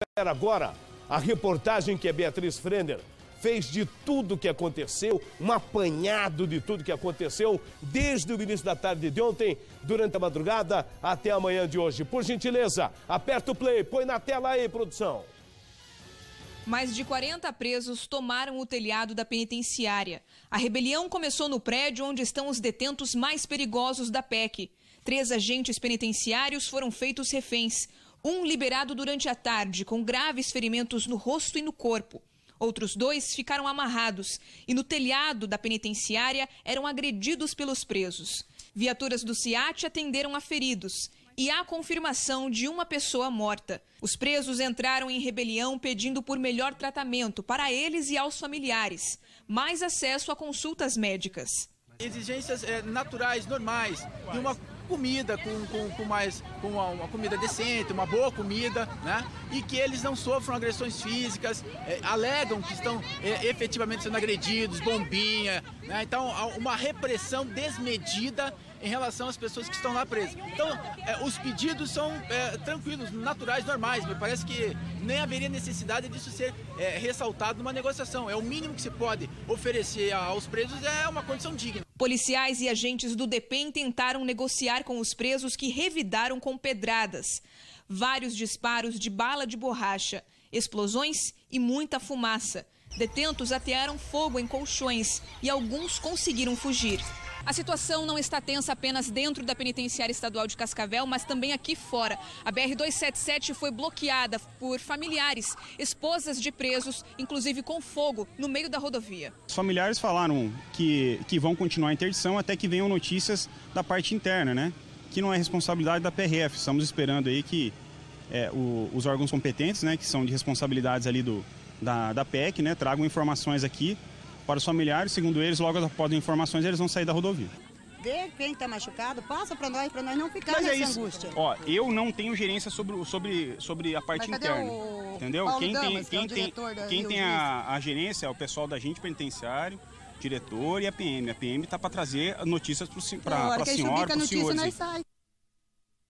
confere agora a reportagem que a Beatriz Frender fez de tudo que aconteceu, um apanhado de tudo que aconteceu desde o início da tarde de ontem, durante a madrugada até a manhã de hoje. Por gentileza, aperta o play, põe na tela aí, produção. Mais de 40 presos tomaram o telhado da penitenciária. A rebelião começou no prédio onde estão os detentos mais perigosos da PEC. Três agentes penitenciários foram feitos reféns. Um liberado durante a tarde, com graves ferimentos no rosto e no corpo. Outros dois ficaram amarrados e no telhado da penitenciária eram agredidos pelos presos. Viaturas do CIAT atenderam a feridos e há confirmação de uma pessoa morta. Os presos entraram em rebelião pedindo por melhor tratamento para eles e aos familiares, mais acesso a consultas médicas. Exigências é, naturais, normais, de uma comida com, com, com mais com uma, uma, comida decente, uma boa comida, né? E que eles não sofram agressões físicas, é, alegam que estão é, efetivamente sendo agredidos, bombinha, né? Então uma repressão desmedida em relação às pessoas que estão lá presas. Então, é, os pedidos são é, tranquilos, naturais, normais. Me parece que nem haveria necessidade disso ser é, ressaltado numa negociação. É o mínimo que se pode oferecer aos presos, é uma condição digna. Policiais e agentes do DEPEN tentaram negociar com os presos que revidaram com pedradas. Vários disparos de bala de borracha, explosões e muita fumaça. Detentos atearam fogo em colchões e alguns conseguiram fugir. A situação não está tensa apenas dentro da penitenciária estadual de Cascavel, mas também aqui fora. A BR-277 foi bloqueada por familiares, esposas de presos, inclusive com fogo, no meio da rodovia. Os familiares falaram que, que vão continuar a interdição até que venham notícias da parte interna, né? Que não é responsabilidade da PRF. Estamos esperando aí que é, o, os órgãos competentes, né, que são de responsabilidades ali do, da, da PEC, né, tragam informações aqui para os familiares, segundo eles, logo após as informações, eles vão sair da rodovia. Vê quem está machucado, passa para nós, para nós não ficar Mas nessa é isso. angústia. Ó, eu não tenho gerência sobre, sobre, sobre a parte interna. o Entendeu? Paulo quem Damas, que é tem, o quem tem, diretor da quem Rio tem a, a gerência é o pessoal da agente penitenciário, diretor e a PM. A PM está para trazer notícias para a que senhora, para a notícia, senhores. nós sai.